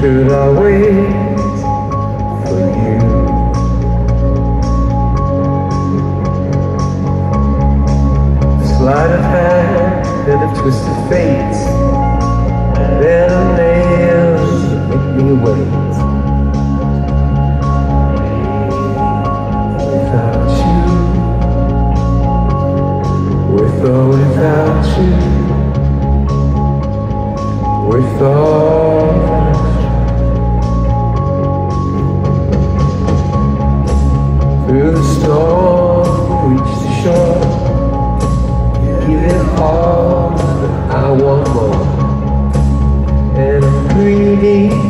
Should I wait for you? Sleight of hand and a twist of fate There are nails that make me wait Without you With or without you With or reach the shore. Give it all, I want more. And I'm greedy